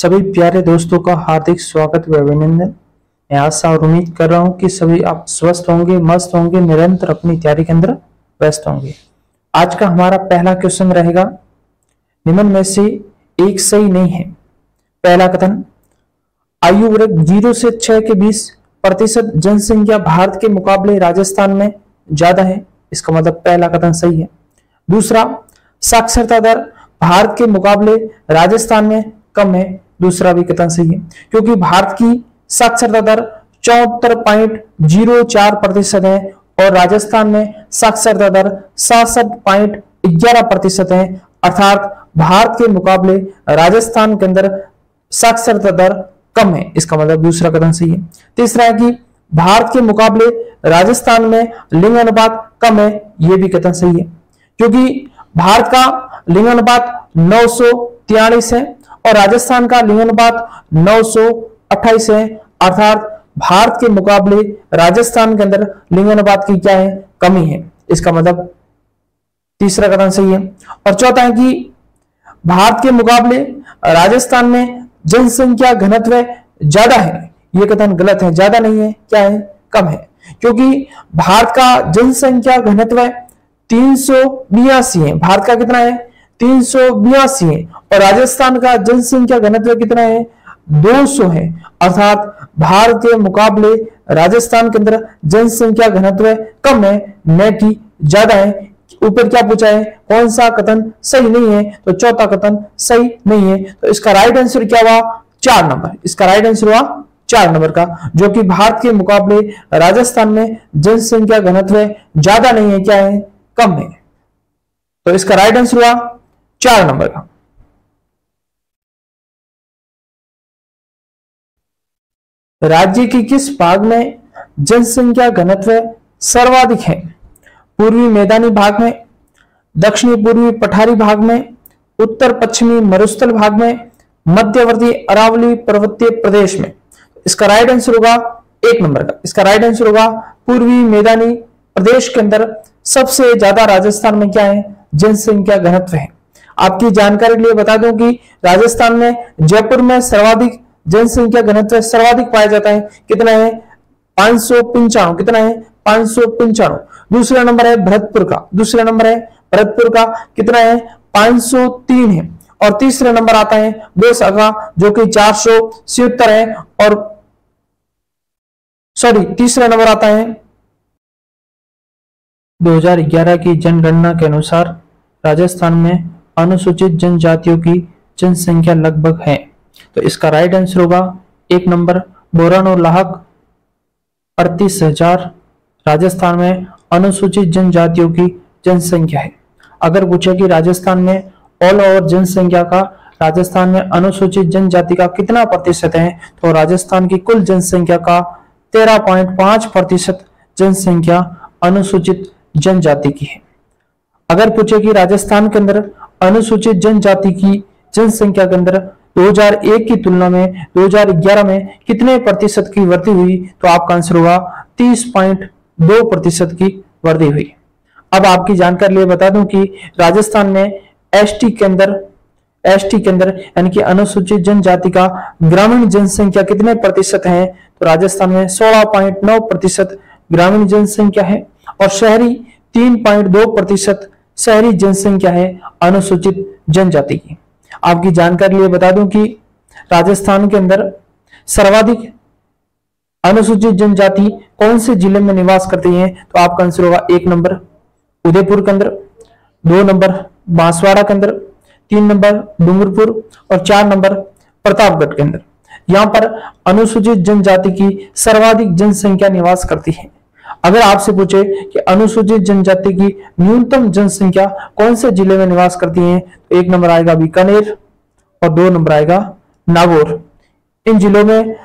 सभी प्यारे दोस्तों का हार्दिक स्वागत व अभिनंदन। मैं आशा और उम्मीद कर रहा हूँ कि सभी आप स्वस्थ होंगे, मस्त होंगे, निरंतर अपनी तैयारी के अंदर व्यस्त होंगे। आज का हमारा पहला क्वेश्चन रहेगा, निम्न में से एक सही नहीं है। पहला कथन, आयु वर्ग ज़ीरो से छह के बीस प्रतिशत जनसंख्या भारत के मुकाबले राजस्थान में ज़्यादा है। इसका मतलब पहला कथन सही है। दूसरा, साक्षरता दर भारत के मुकाबले राजस्थान में कम है। दूसरा भी कथन सही है? क्योंकि भारत की साक्षरता दर चौहत्तर पॉइंट ज़ीरो चार प्रतिशत है और राजस्थान में साक्षरता दर सासठ पॉइंट ग्यारह प्रतिशत है। अर्थात भारत के मुकाबले राजस्थान के अंदर साक्षरता दर कम है। इसका मतलब दूसरा कथन सही है। तीसरा है कि भारत के मुकाबले राजस्थान में लिंग अनुपात कम है यह भी कथन सही है। क्योंकि भारत का लिंग अनुपात नौ है और राजस्थान का लिंग अनुपात नौ सौ अट्ठाइस है। अर्थात भारत के मुकाबले राजस्थान के अंदर लिंग अनुपात की क्या है? कमी है। इसका मतलब तीसरा कथन सही है। और चौथा है कि भारत के मुकाबले राजस्थान में जनसंख्या घनत्व ज़्यादा है। यह कथन गलत है। ज़्यादा नहीं है। क्या है? कम है। क्योंकि भारत का जनसंख्या घनत्व तीन सौ बयासी है। भारत का कितना है? तीन है। और राजस्थान का जनसंख्या घनत्व कितना है? 200 है। अर्थात भारत के मुकाबले राजस्थान के अंदर जनसंख्या घनत्व कम है, न कि ज़्यादा है। ऊपर क्या पूछा है? कौन सा कथन सही नहीं है तो चौथा कथन सही नहीं है। तो इसका राइट आंसर क्या हुआ? चार नंबर। इसका राइट आंसर हुआ चार नंबर का, जो कि भारत के मुकाबले राजस्थान में जनसंख्या घनत्व ज़्यादा नहीं है, क्या है? कम है। तो इसका राइट आंसर हुआ चार नंबर का। राज्य के किस भाग में जनसंख्या घनत्व सर्वाधिक है? पूर्वी मैदानी भाग में, दक्षिणी पूर्वी पठारी भाग में, उत्तर पश्चिमी मरुस्थल भाग में, मध्यवर्ती अरावली पर्वतीय प्रदेश में। इसका राइट आंसर होगा एक नंबर का। इसका राइट आंसर होगा पूर्वी मैदानी प्रदेश के अंदर सबसे ज़्यादा राजस्थान में क्या है? जनसंख्या घनत्व है। आपकी जानकारी के लिए बता दूँ कि राजस्थान में, जयपुर में सर्वाधिक जनसंख्या घनत्व सर्वाधिक पाया जाता है। कितना है? पाँच सौ कितना है? पाँच सौ दूसरा नंबर है भरतपुर का। दूसरा नंबर है भरतपुर का। कितना है? 503 है। और तीसरा नंबर आता है बेसगा जो कि चार सौ सिहत्तर है। और सॉरी, तीसरा नंबर आता है 2011 की जनगणना के अनुसार राजस्थान में अनुसूचित जनजातियों की जनसंख्या लगभग है। तो इसका राइट आंसर होगा एक नंबर बोरान और लाहक, अड़तीस हज़ार राजस्थान में अनुसूचित जनजातियों की जनसंख्या है। अगर पूछे कि राजस्थान में ऑल ओवर जनसंख्या का, राजस्थान में अनुसूचित जनजाति का कितना प्रतिशत है तो राजस्थान की कुल जनसंख्या का तेरह पॉइंट पाँच प्रतिशत जनसंख्या अनुसूचित जनजाति की है। अगर पूछे कि राजस्थान के अंदर अनुसूचित जनजाति की जनसंख्या के अंदर 2001 की तुलना में 2011 में कितने प्रतिशत की वृद्धि हुई? तो आपका आंसर होगा तीस पॉइंट दो प्रतिशत की वृद्धि हुई। अब आपकी जानकारी लिए बता दूँ कि राजस्थान में एसटी के अंदर, एसटी के अंदर यानी कि अनुसूचित जनजाति का ग्रामीण जनसंख्या कितने प्रतिशत है? तो राजस्थान में 16.9 प्रतिशत ग्रामीण जनसंख्या है और शहरी 3.2 प्रतिशत शहरी जनसंख्या है? अनुसूचित जनजाति की। आपकी जानकारी लिए बता दूँ कि राजस्थान के अंदर सर्वाधिक अनुसूचित जनजाति कौन से ज़िले में निवास करती है? तो आपका आंसर होगा एक नंबर उदयपुर के अंदर, दो नंबर बांसवाड़ा के अंदर, तीन नंबर डूंगरपुर और चार नंबर प्रतापगढ़ के अंदर। यहाँ पर अनुसूचित जनजाति की सर्वाधिक जनसंख्या निवास करती है। अगर आपसे पूछे कि अनुसूचित जनजाति की न्यूनतम जनसंख्या कौन से ज़िले में निवास करती है तो एक नंबर आएगा बीकानेर और दो नंबर आएगा नागौर। इन जिलों में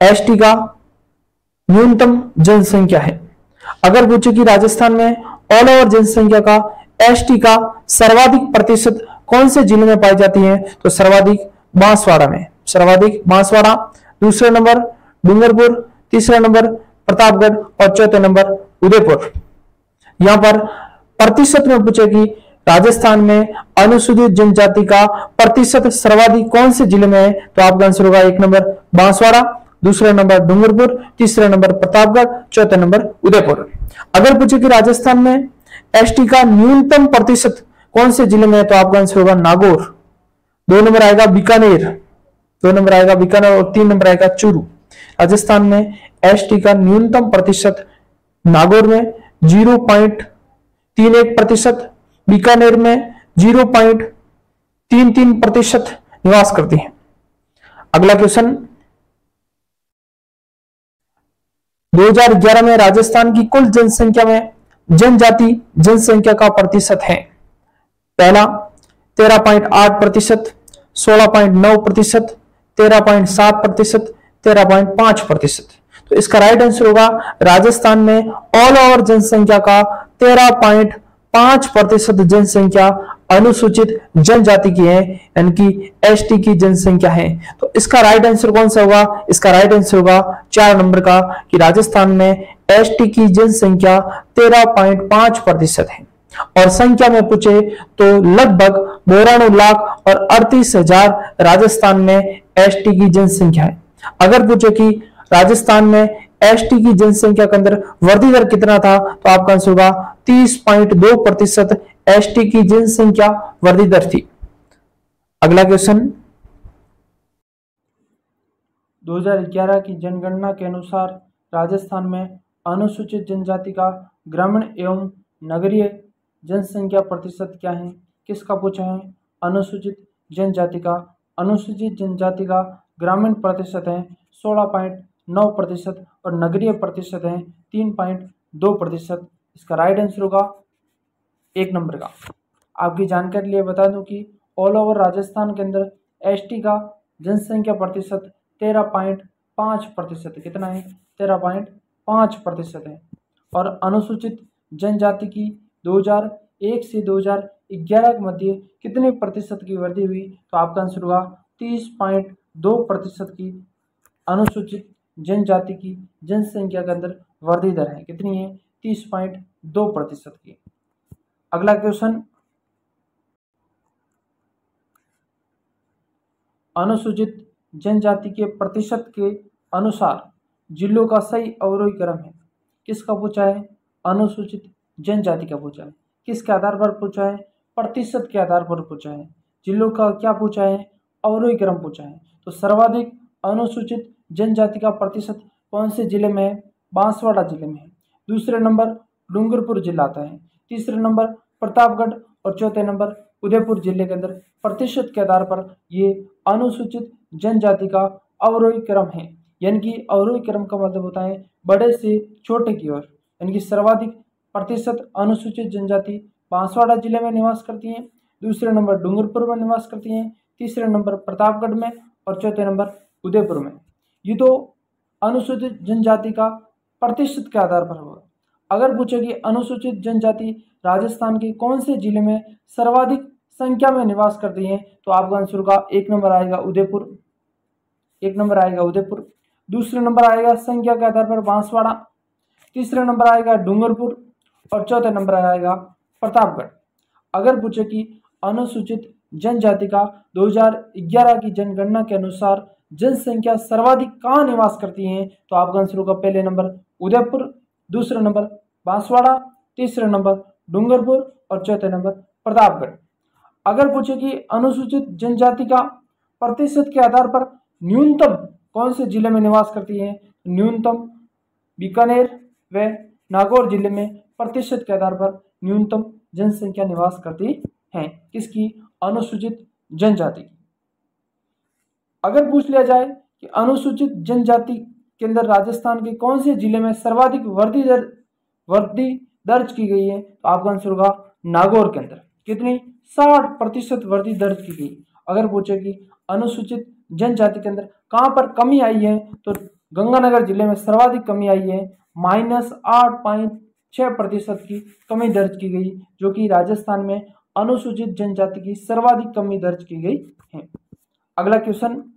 एसटी का न्यूनतम जनसंख्या है। अगर पूछे कि राजस्थान में ऑल ओवर जनसंख्या का एसटी का सर्वाधिक प्रतिशत कौन से ज़िले में पाई जाती है तो सर्वाधिक बांसवाड़ा में। सर्वाधिक बांसवाड़ा, दूसरे नंबर डूंगरपुर, तीसरा नंबर प्रतापगढ़ और चौथे नंबर उदयपुर। यहाँ पर प्रतिशत में पूछेगी राजस्थान में अनुसूचित जनजाति का प्रतिशत सर्वाधिक कौन से ज़िले में है? तो आपका आंसर होगा एक नंबर बांसवाड़ा, दूसरा नंबर डूंगरपुर, तीसरा नंबर प्रतापगढ़, चौथा नंबर उदयपुर। अगर पूछे कि राजस्थान में एसटी का न्यूनतम प्रतिशत कौन से ज़िले में है? तो आपका आंसर होगा नागौर। दो नंबर आएगा बीकानेर, दो नंबर आएगा बीकानेर और तीन नंबर आएगा चूरू। राजस्थान में एसटी का न्यूनतम प्रतिशत, नागौर में ज़ीरो पॉइंट तीन एक प्रतिशत, बीकानेर में ज़ीरो पॉइंट तीन तीन प्रतिशत निवास करती है। अगला क्वेश्चन 2011 में राजस्थान की कुल जनसंख्या में जनजाति जनसंख्या का प्रतिशत है। पहला 13.8 प्रतिशत, सोलह पॉइंट नौ प्रतिशत, तेरह पॉइंट सात प्रतिशत तेरह पॉइंट पाँच प्रतिशत। तो इसका राइट आंसर होगा राजस्थान में ऑल ओवर जनसंख्या का तेरह पॉइंट पाँच प्रतिशत जनसंख्या अनुसूचित जनजाति की है, यानी कि एसटी की जनसंख्या है। तो इसका राइट आंसर कौन सा होगा? इसका राइट आंसर होगा चार नंबर का कि राजस्थान में एसटी की जनसंख्या तेरह पॉइंट पाँच प्रतिशत है। और संख्या में पूछे तो लगभग बोराणु लाख और अड़तीस हज़ार राजस्थान में एसटी की जनसंख्या है। अगर पूछे कि राजस्थान में एसटी की जनसंख्या के अंदर वृद्धि दर कितना था तो आपका आंसर होगा तीस पॉइंट दो प्रतिशत एसटी की जनसंख्या वृद्धि दर थी। अगला क्वेश्चन 2011 की जनगणना के अनुसार राजस्थान में अनुसूचित जनजाति का ग्रामीण एवं नगरीय जनसंख्या प्रतिशत क्या है, किसका पूछा है? अनुसूचित जनजाति का। अनुसूचित जनजाति का ग्रामीण प्रतिशत हैं, सोलह पॉइंट नौ प्रतिशत और नगरीय प्रतिशत हैं, तीन पॉइंट दो प्रतिशत। इसका राइट आंसर होगा एक नंबर का। आपकी जानकारी लिए बता दूँ कि ऑल ओवर राजस्थान के अंदर एसटी का जनसंख्या प्रतिशत तेरह पॉइंट पाँच प्रतिशत कितना है? तेरह पॉइंट पाँच प्रतिशत है। और अनुसूचित जनजाति की 2001 से 2011 के मध्य कितने प्रतिशत की वृद्धि हुई? तो आपका आंसर होगा तीस पॉइंट दो प्रतिशत की अनुसूचित जनजाति की जनसंख्या के अंदर वृद्धि दर है। कितनी है? तीस पॉइंट दो प्रतिशत की। अगला क्वेश्चन अनुसूचित जनजाति के प्रतिशत के अनुसार जिलों का सही अवरोही क्रम है। किसका पूछा है? अनुसूचित जनजाति का पूछा है। किसके आधार पर पूछा है? प्रतिशत के आधार पर पूछा है। जिलों का क्या पूछा है? अवरोही क्रम पूछा है। तो सर्वाधिक अनुसूचित जनजाति का प्रतिशत कौन से ज़िले में है? बांसवाड़ा ज़िले में है। दूसरे नंबर डूंगरपुर जिला आता है। तीसरे नंबर प्रतापगढ़ और चौथे नंबर उदयपुर ज़िले के अंदर प्रतिशत के आधार पर ये अनुसूचित जनजाति का अवरोही क्रम है। यानी कि अवरोही क्रम का मतलब होता है बड़े से छोटे की ओर। यानी कि सर्वाधिक प्रतिशत अनुसूचित जनजाति बांसवाड़ा ज़िले में निवास करती हैं। दूसरे नंबर डूंगरपुर में निवास करती हैं। तीसरे नंबर प्रतापगढ़ में और चौथे नंबर, उदयपुर में। ये तो अनुसूचित जनजाति का प्रतिशत के आधार पर होगा। अगर पूछे कि अनुसूचित जनजाति राजस्थान के कौन से ज़िले में सर्वाधिक संख्या में निवास करती हैं तो आपका आंसर का एक नंबर आएगा उदयपुर, एक नंबर आएगा उदयपुर, दूसरे नंबर आएगा संख्या के आधार पर बांसवाड़ा, तीसरे नंबर आएगा डूंगरपुर और चौथे नंबर आएगा प्रतापगढ़। अगर पूछे कि अनुसूचित जनजाति का 2011 की जनगणना के अनुसार जनसंख्या सर्वाधिक कहाँ निवास करती है? तो आपका आंसर होगा पहले नंबर उदयपुर, दूसरा नंबर बांसवाड़ा, तीसरा नंबर डूंगरपुर और चौथे नंबर प्रतापगढ़। अगर पूछे कि अनुसूचित जनजाति का प्रतिशत के आधार पर न्यूनतम कौन से ज़िले में निवास करती है? न्यूनतम बीकानेर व नागौर ज़िले में प्रतिशत के आधार पर न्यूनतम जनसंख्या निवास करती है। किसकी? अनुसूचित जनजाति। अगर पूछ लिया जाए कि अनुसूचित जनजाति के अंदर राजस्थान के कौन से ज़िले में सर्वाधिक वृद्धि दर वृद्धि दर्ज की गई है तो आपका आंसर होगा नागौर के अंदर। कितनी? साठ प्रतिशत वृद्धि दर्ज की गई। अगर पूछे कि अनुसूचित जनजाति के अंदर कहाँ पर कमी आई है तो गंगानगर ज़िले में सर्वाधिक कमी आई है, माइनस आठ पॉइंट छः प्रतिशत की कमी दर्ज की गई, जो कि राजस्थान में अनुसूचित जनजाति की सर्वाधिक कमी दर्ज की गई है। अगला क्वेश्चन।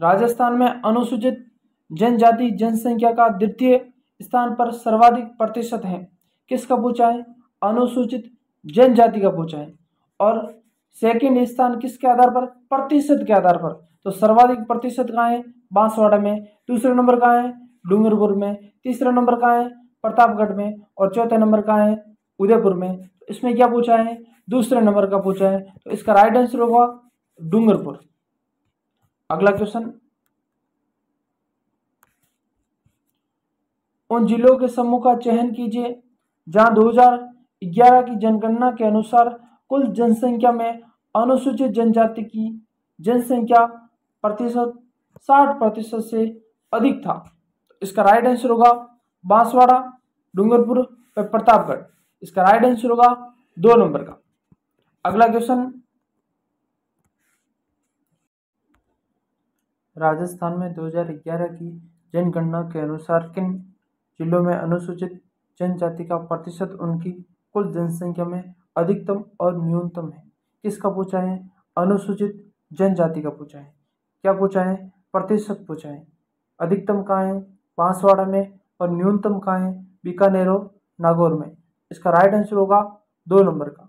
राजस्थान में अनुसूचित जनजाति जनसंख्या का द्वितीय स्थान पर सर्वाधिक प्रतिशत है। किसका पूछा है? अनुसूचित जनजाति का पूछा है। और सेकंड स्थान किसके आधार पर? प्रतिशत के आधार पर। तो सर्वाधिक प्रतिशत कहाँ है? बांसवाड़ा में। दूसरे नंबर कहाँ है? डूंगरपुर में। तीसरा नंबर कहाँ है? प्रतापगढ़ में और चौथे नंबर का है? उदयपुर में। तो इसमें क्या पूछा है? दूसरे नंबर का पूछा है। तो इसका राइट आंसर होगा डूंगरपुर। अगला क्वेश्चन उन जिलों के समूह का चयन कीजिए, जहाँ 2011 की जनगणना के अनुसार कुल जनसंख्या में अनुसूचित जनजाति की जनसंख्या प्रतिशत साठ प्रतिशत से अधिक था। इसका राइट आंसर होगा बांसवाड़ा, डूंगरपुर प्रतापगढ़। इसका राइट आंसर होगा दो नंबर का। अगला क्वेश्चन राजस्थान में 2011 की जनगणना के अनुसार किन जिलों में अनुसूचित जनजाति का प्रतिशत उनकी कुल जनसंख्या में अधिकतम और न्यूनतम है? किसका पूछा है? अनुसूचित जनजाति का पूछा है। क्या पूछा है? प्रतिशत पूछा है। अधिकतम कहाँ है? बांसवाड़ा में और न्यूनतम कहाँ है? बीकानेर और नागौर में। इसका राइट आंसर होगा दो नंबर का।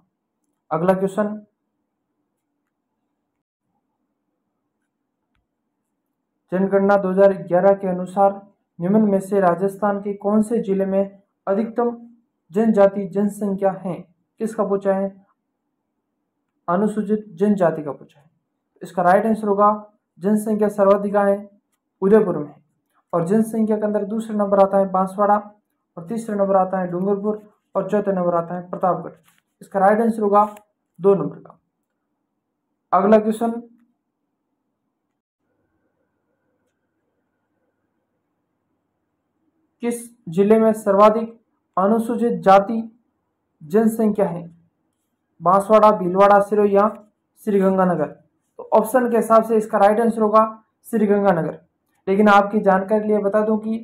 अगला क्वेश्चन जनगणना 2011 के अनुसार निम्न में से राजस्थान के कौन से ज़िले में अधिकतम जनजाति जनसंख्या है? किसका पूछा है? अनुसूचित जनजाति का पूछा है। इसका राइट आंसर होगा जनसंख्या सर्वाधिक है? उदयपुर में। और जनसंख्या के अंदर दूसरे नंबर आता है बांसवाड़ा और तीसरे नंबर आता है डूंगरपुर और चौथे नंबर आता है प्रतापगढ़। इसका राइट आंसर होगा दो नंबर का। अगला क्वेश्चन किस ज़िले में सर्वाधिक अनुसूचित जाति जनसंख्या है? बांसवाड़ा, भीलवाड़ा, सिरोही या श्रीगंगानगर? तो ऑप्शन के हिसाब से इसका राइट आंसर होगा श्रीगंगानगर। लेकिन आपकी जानकारी लिए बता दूँ कि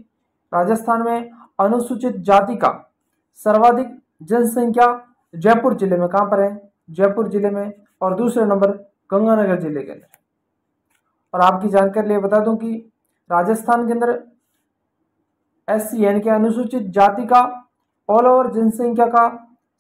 राजस्थान में अनुसूचित जाति का सर्वाधिक जनसंख्या जयपुर ज़िले में कहाँ पर है? जयपुर ज़िले में और दूसरे नंबर गंगानगर ज़िले के अंदर और आपकी जानकारी लिए बता दूँ कि राजस्थान के अंदर एस सी यानी कि अनुसूचित जाति का ऑल ओवर जनसंख्या का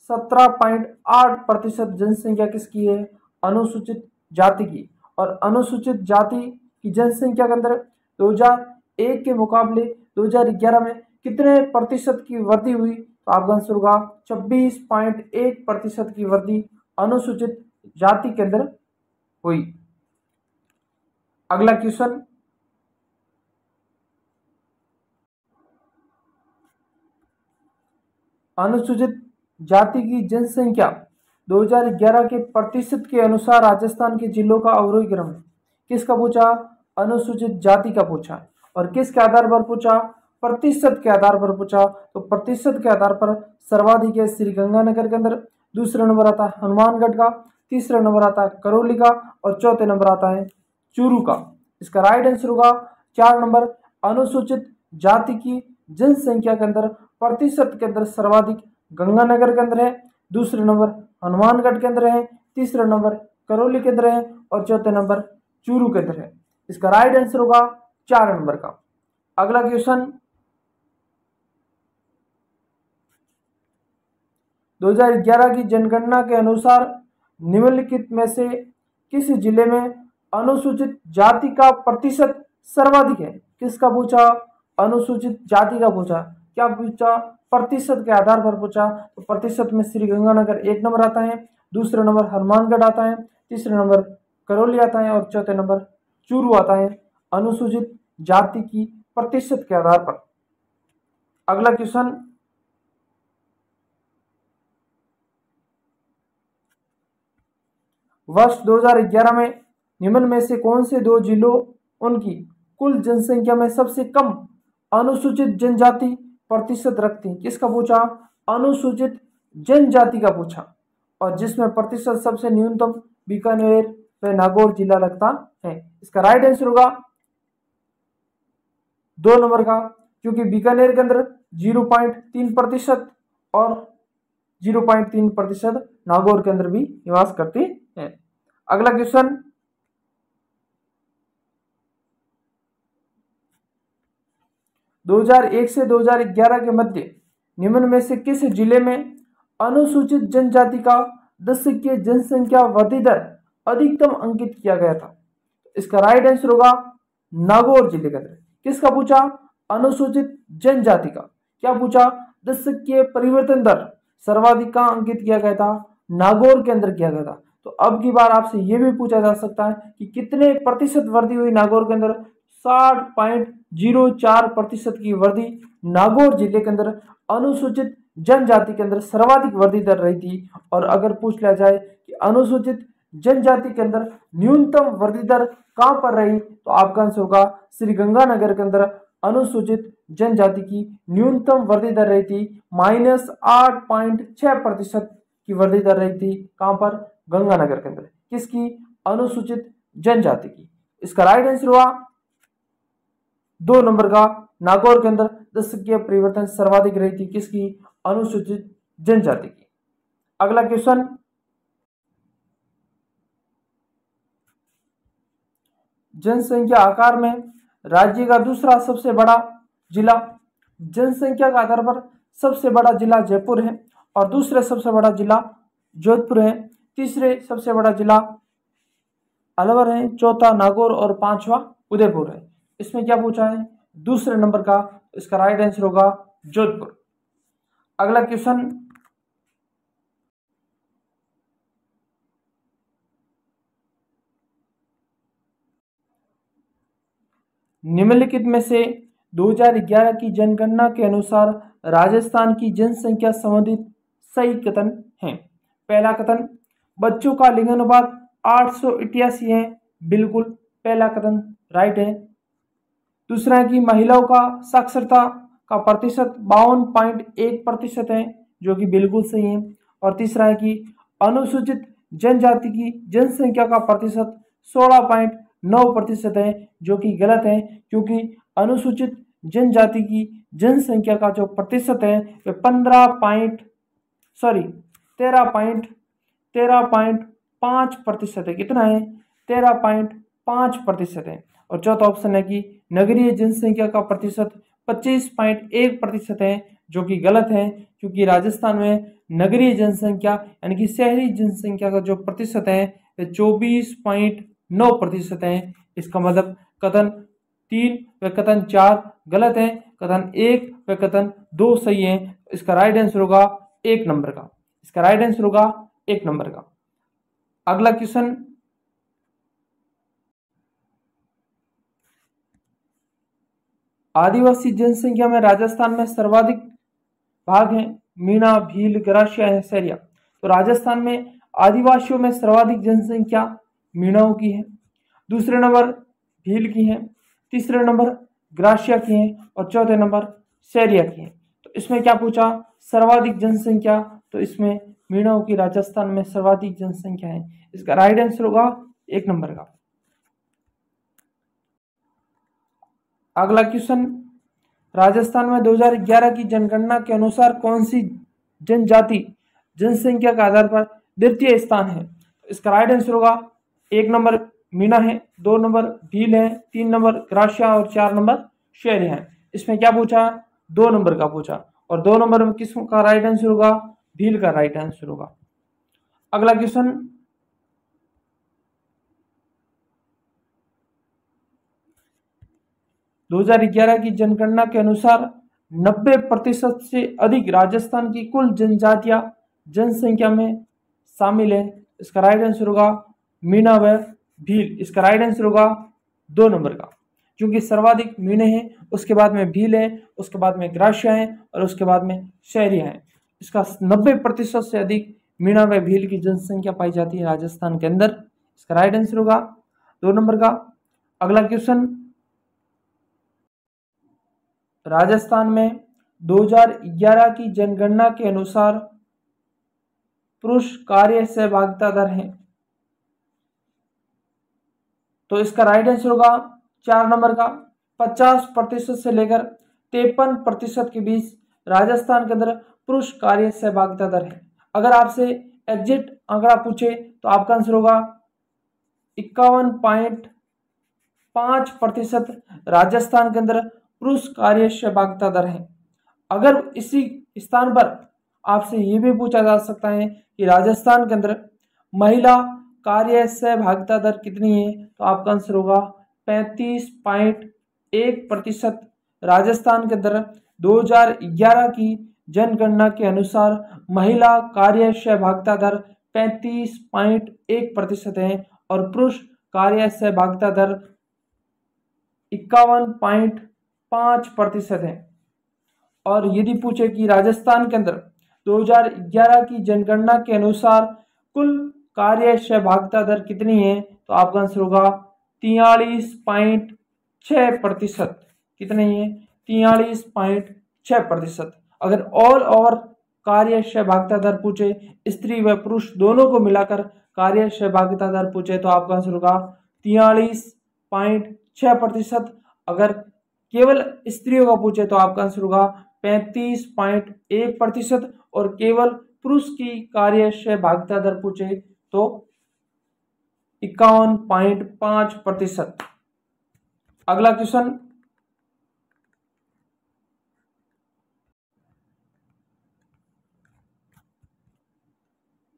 सत्रह पॉइंट आठ प्रतिशत जनसंख्या किसकी है? अनुसूचित जाति की। और अनुसूचित जाति की जनसंख्या के अंदर 2001 के मुकाबले 2011 में कितने प्रतिशत की वृद्धि हुई? तो आपका आंसर होगा छब्बीस पॉइंट एक प्रतिशत की वृद्धि अनुसूचित जाति के अंदर हुई। अगला क्वेश्चन। अनुसूचित जाति की जनसंख्या 2011 के प्रतिशत के अनुसार राजस्थान के जिलों का अवरोही क्रम किसका पूछा? अनुसूचित जाति का पूछा। और किसके आधार पर पूछा? प्रतिशत के आधार पर पूछा। तो प्रतिशत के आधार पर सर्वाधिक है श्री गंगानगर के अंदर। दूसरा नंबर आता है हनुमानगढ़ का। तीसरा नंबर आता है करौली का। और चौथे नंबर आता है चूरू का। इसका राइट आंसर होगा चार नंबर। अनुसूचित जाति की जनसंख्या के अंदर प्रतिशत के अंदर सर्वाधिक गंगानगर के अंदर है। दूसरे नंबर हनुमानगढ़ के अंदर है। तीसरा नंबर करौली के अंदर है। और चौथे नंबर चूरू के अंदर है। इसका राइट आंसर होगा चार नंबर का। अगला क्वेश्चन 2011 की जनगणना के अनुसार निम्नलिखित में से किस ज़िले में अनुसूचित जाति का प्रतिशत सर्वाधिक है? किसका पूछा? अनुसूचित जाति का पूछा। क्या पूछा? प्रतिशत के आधार पर पूछा। तो प्रतिशत में श्री गंगानगर एक नंबर आता है, दूसरा नंबर हनुमानगढ़ आता है, तीसरा नंबर करौली आता है और चौथे नंबर चूरू आता है अनुसूचित जाति की प्रतिशत के आधार पर। अगला क्वेश्चन। वर्ष 2011 में निम्न में से कौन से दो जिलों उनकी कुल जनसंख्या में सबसे कम अनुसूचित जनजाति प्रतिशत रखती है? किसका पूछा? अनुसूचित जनजाति का पूछा। और जिसमें प्रतिशत सबसे न्यूनतम बीकानेर व नागौर, जिला लगता है। इसका राइट आंसर होगा दो नंबर का, क्योंकि बीकानेर के अंदर ज़ीरो पॉइंट तीन प्रतिशत और ज़ीरो पॉइंट तीन प्रतिशत नागौर के अंदर भी निवास करती है। अगला क्वेश्चन दो हज़ार एक से 2011 के मध्य निम्न में से किस ज़िले में अनुसूचित जनजाति का दशकीय जनसंख्या वृद्धि दर अधिकतम अंकित किया गया था? इसका राइट आंसर होगा नागौर ज़िले के अंदर। किसका पूछा? अनुसूचित जनजाति का। क्या पूछा? दशकीय परिवर्तन दर। सर्वाधिक का अंकित किया गया था? नागौर के अंदर किया गया था। तो अब की बार आपसे यह भी पूछा जा सकता है कि कितने प्रतिशत वृद्धि हुई नागौर के अंदर? साठ पॉइंट ज़ीरो चार प्रतिशत की वृद्धि नागौर ज़िले के अंदर। अनुसूचित जनजाति के अंदर सर्वाधिक वृद्धि दर रही थी। और अगर पूछ लिया जाए कि अनुसूचित जनजाति के अंदर न्यूनतम वृद्धि दर कहाँ पर रही? तो आपका आंसर होगा श्री गंगानगर के अंदर। अनुसूचित जनजाति की न्यूनतम वृद्धि दर रही थी माइनस आठ पॉइंट छह प्रतिशत की वृद्धि दर रही थी कहाँ पर? गंगानगर के अंदर। किसकी? अनुसूचित जनजाति की। इसका राइट आंसर हुआ दो नंबर का नागौर के अंदर। दशकीय परिवर्तन सर्वाधिक रही थी किसकी? अनुसूचित जनजाति की। अगला क्वेश्चन जनसंख्या आकार में राज्य का दूसरा सबसे बड़ा जिला, जनसंख्या के आधार पर सबसे बड़ा जिला जयपुर है और दूसरे सबसे बड़ा जिला जोधपुर है। तीसरे सबसे बड़ा जिला अलवर है, चौथा नागौर और पांचवा उदयपुर है। इसमें क्या पूछा है? दूसरे नंबर का इसका राइट आंसर होगा जोधपुर। अगला क्वेश्चन निम्नलिखित में से 2011 की जनगणना के अनुसार राजस्थान की जनसंख्या संबंधित सही कथन है। पहला कथन, बच्चों का लिंगानुपात आठ सौ इक्यासी है। बिल्कुल पहला कथन राइट है। दूसरा कि महिलाओं का साक्षरता का प्रतिशत बावन पॉइंट एक प्रतिशत है, जो कि बिल्कुल सही है। और तीसरा है कि अनुसूचित जनजाति की जनसंख्या का प्रतिशत सोलह पॉइंट नौ प्रतिशत है, जो कि गलत है, क्योंकि अनुसूचित जनजाति की जनसंख्या का जो प्रतिशत है वह पंद्रह पॉइंट, सॉरी, तेरह पॉइंट तेरह पॉइंट पाँच प्रतिशत है। कितना है? तेरह पॉइंट पाँच प्रतिशत है। और चौथा ऑप्शन है कि नगरीय जनसंख्या का प्रतिशत पच्चीस पॉइंट एक प्रतिशत है, जो कि गलत है, क्योंकि राजस्थान में नगरीय जनसंख्या, यानी कि शहरी जनसंख्या का जो प्रतिशत है वह चौबीस पॉइंट नौ प्रतिशत है। इसका मतलब कथन तीन व कथन चार गलत है। कथन एक व कथन दो सही है। इसका राइट आंसर होगा एक नंबर का। इसका राइट आंसर होगा एक नंबर का। अगला क्वेश्चन आदिवासी जनसंख्या में राजस्थान में सर्वाधिक भाग है। मीणा भील ग्राशिया है सैरिया तो राजस्थान में आदिवासियों में सर्वाधिक जनसंख्या मीणाओं की है। दूसरे नंबर भील की है। तीसरे नंबर ग्राशिया की है और चौथे नंबर सैरिया की है। तो इसमें क्या पूछा? सर्वाधिक जनसंख्या। तो इसमें मीणाओं की राजस्थान में सर्वाधिक जनसंख्या है। इसका राइट आंसर होगा एक नंबर का। अगला क्वेश्चन राजस्थान में 2011 की जनगणना के अनुसार कौन सी जनजाति जनसंख्या के आधार पर द्वितीय स्थान है? इसका राइट आंसर होगा एक नंबर मीना है, दो नंबर भील है, तीन नंबर ग्राशिया और चार नंबर शेर है। इसमें क्या पूछा? दो नंबर का पूछा। और दो नंबर में किस का राइट आंसर होगा? भील का राइट आंसर होगा। अगला क्वेश्चन 2011 की जनगणना के अनुसार 90 प्रतिशत से अधिक राजस्थान की कुल जनजातियाँ जनसंख्या में शामिल है। इसका राइट आंसर होगा मीना व भील। इसका राइट आंसर होगा दो नंबर का। क्योंकि सर्वाधिक मीने हैं, उसके बाद में भील है, उसके बाद में ग्राशिया है और उसके बाद में शहरिया है। इसका 90 प्रतिशत से अधिक मीना व भील की जनसंख्या पाई जाती है राजस्थान के अंदर। इसका राइट आंसर होगा दो नंबर का। अगला क्वेश्चन राजस्थान में 2011 की जनगणना के अनुसार पुरुष कार्य सहभागिता दर है। तो इसका राइट आंसर होगा चार नंबर का। 50 प्रतिशत से लेकर तिरपन प्रतिशत के बीच राजस्थान के अंदर पुरुष कार्य सहभागिता दर है। अगर आपसे एग्जिट आंकड़ा पूछे तो आपका आंसर होगा इक्यावन पॉइंट पाँच प्रतिशत राजस्थान के अंदर पुरुष कार्य सहभागिता दर है। अगर इसी स्थान पर आपसे ये भी पूछा जा सकता है कि राजस्थान के अंदर महिला कार्य सहभागिता दर कितनी है तो आपका आंसर होगा पैंतीस पॉइंट एक प्रतिशत। राजस्थान के अंदर 2011 की जनगणना के अनुसार महिला कार्य सहभागिता दर पैंतीस पॉइंट एक प्रतिशत है और पुरुष कार्य सहभागिता दर इक्यावन पॉइंट पाँच प्रतिशत है। और यदि पूछे कि राजस्थान के अंदर 2011 की जनगणना के अनुसार कुल कार्य सहभागिता दर कितनी है? तो आपका आंसर होगा तियालीस पॉइंट छः प्रतिशत। कितनी है? तियालीस पॉइंट छः प्रतिशत। अगर ऑल ओवर कार्य सहभागिता दर पूछे, स्त्री व पुरुष दोनों को मिलाकर कार्य सहभागिता दर पूछे तो आपका आंसर होगा तियालीस पॉइंट छः प्रतिशत। अगर केवल स्त्रियों का पूछे तो आपका आंसर होगा पैंतीस पॉइंट एक प्रतिशत। और केवल पुरुष की कार्य सहभागिता दर पूछे तो इक्यावन पॉइंट पाँच प्रतिशत। अगला क्वेश्चन।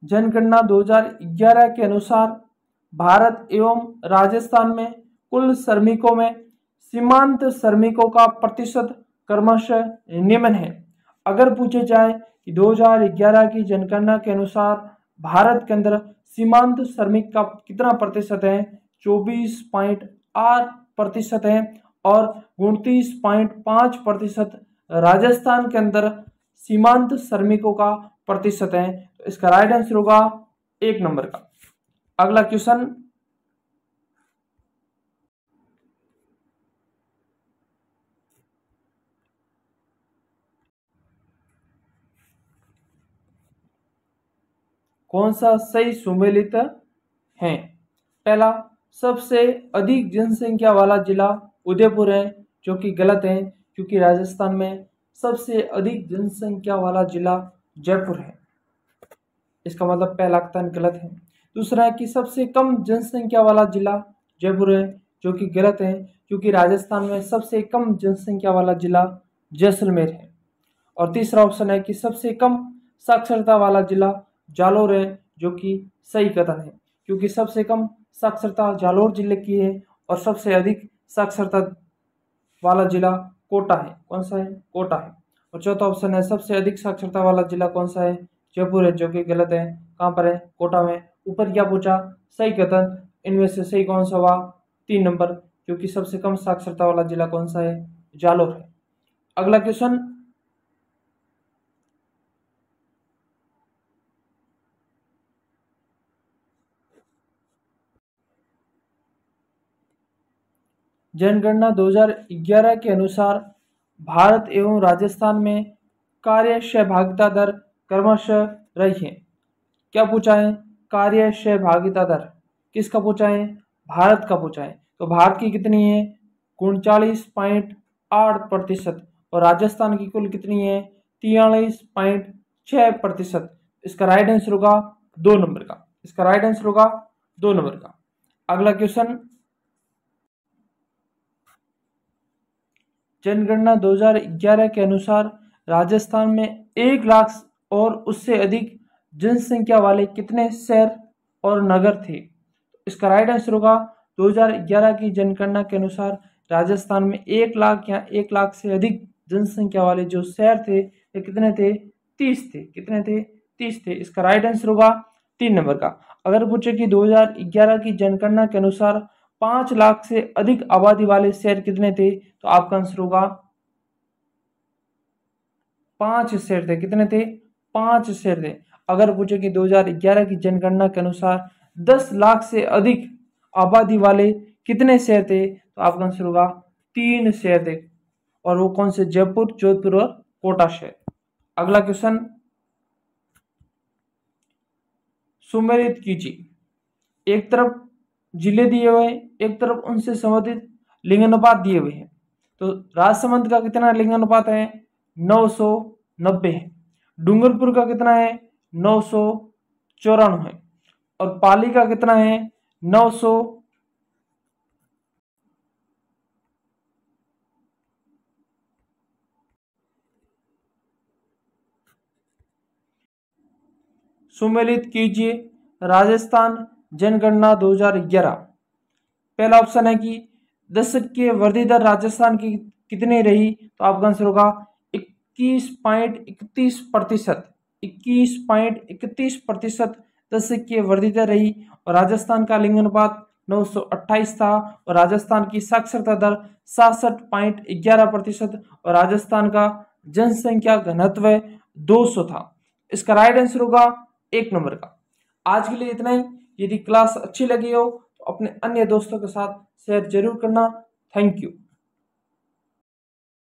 जनगणना 2011 के अनुसार भारत एवं राजस्थान में कुल श्रमिकों में सीमांत श्रमिकों का प्रतिशत क्रमशः निम्न है। अगर पूछे जाए कि 2011 की जनगणना के अनुसार भारत के अंदर सीमांत श्रमिक का कितना प्रतिशत है? चौबीस पॉइंट आठ प्रतिशत है और उनतीस पॉइंट पाँच प्रतिशत राजस्थान के अंदर सीमांत श्रमिकों का प्रतिशत है। तो इसका राइट आंसर होगा एक नंबर का। अगला क्वेश्चन कौन सा सही सुमेलित है? पहला, सबसे अधिक जनसंख्या वाला जिला उदयपुर है, जो कि गलत है, क्योंकि राजस्थान में सबसे अधिक जनसंख्या वाला जिला जयपुर है। इसका मतलब पहला कथन गलत है। दूसरा है कि सबसे कम जनसंख्या वाला जिला जयपुर है, जो कि गलत है, क्योंकि राजस्थान में सबसे कम जनसंख्या वाला जिला जैसलमेर है। और तीसरा ऑप्शन है कि सबसे कम साक्षरता वाला जिला जालोर है, जो कि सही कथन है। क्योंकि सबसे कम साक्षरता जालोर ज़िले की है और सबसे अधिक साक्षरता वाला जिला कोटा है। कौन सा है? कोटा है। और चौथा ऑप्शन है, सबसे अधिक साक्षरता वाला जिला कौन सा है? जयपुर है, जो कि गलत है। कहाँ पर है? कोटा में। ऊपर क्या पूछा? सही कथन। इनमें से सही कौन सा हुआ? तीन नंबर क्योंकि सबसे कम साक्षरता वाला जिला कौन सा है? जालोर है। अगला क्वेश्चन जनगणना 2011 के अनुसार भारत एवं राजस्थान में कार्य सहभागिता दर क्रमशः रही है। क्या पूछा है कार्य सहभागिता दर। किसका पूछा है भारत का पूछा है तो भारत की कितनी है? उनचालीस पॉइंट आठ प्रतिशत। और राजस्थान की कुल कितनी है? तियालीस पॉइंट छः प्रतिशत। इसका राइट आंसर होगा दो नंबर का। इसका राइट आंसर होगा दो नंबर का। अगला क्वेश्चन जनगणना 2011 के अनुसार राजस्थान में एक लाख और उससे अधिक जनसंख्या वाले कितने शहर और नगर थे? इसका राइट आंसर होगा 2011 की जनगणना के अनुसार राजस्थान में एक लाख या एक लाख से अधिक जनसंख्या वाले जो शहर थे, ये कितने थे? तीस थे। कितने थे? तीस थे। इसका राइट आंसर होगा तीन नंबर का। अगर पूछे कि 2011 की जनगणना के अनुसार पाँच लाख से अधिक आबादी वाले शहर कितने थे? तो आपका आंसर होगा पाँच शहर थे। कितने थे? पाँच शहर थे। अगर पूछे कि 2011 की जनगणना के अनुसार 10 लाख से अधिक आबादी वाले कितने शहर थे तो आपका आंसर होगा तीन शहर थे। और वो कौन से? जयपुर, जोधपुर और कोटा शहर। अगला क्वेश्चन सुमेरित कीजिए। एक तरफ़ ज़िले दिए हुए एक तरफ़ उनसे संबंधित लिंगानुपात दिए हुए हैं। तो राजसमंद का कितना लिंगानुपात है? नौ सौ नब्बे है। डूंगरपुर का कितना है? नौ सौ चौरानवे और पाली का कितना है? नौ सौ सुमेलित कीजिए। राजस्थान जनगणना 2011 पहला ऑप्शन है कि दशक के वृद्धि दर राजस्थान की कितनी रही तो आपका आंसर होगा इक्कीस पॉइंट इकतीस प्रतिशत। इक्कीस पॉइंट इकतीस प्रतिशत दशक की वृद्धि दर रही और राजस्थान का लिंग अनुपात नौ सौ अट्ठाइस था और राजस्थान की साक्षरता दर सासठ पॉइंट ग्यारह प्रतिशत और राजस्थान का जनसंख्या घनत्व 200 था। इसका राइट आंसर होगा एक नंबर का। आज के लिए इतना ही। यदि क्लास अच्छी लगी हो तो अपने अन्य दोस्तों के साथ शेयर ज़रूर करना। Thank you.